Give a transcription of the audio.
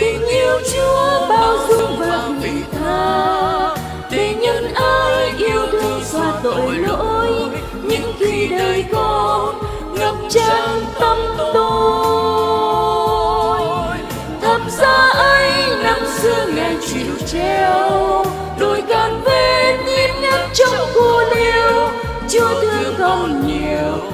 tình yêu chúa bao dung và vị tha. Để nhân ai yêu thương xóa tội lỗi, những khi đời con ngập tràn tâm tôi. Thập giá ấy năm xưa ngài chịu treo, đôi can vết nhím nhắc trong cô liêu chúa thương con nhiều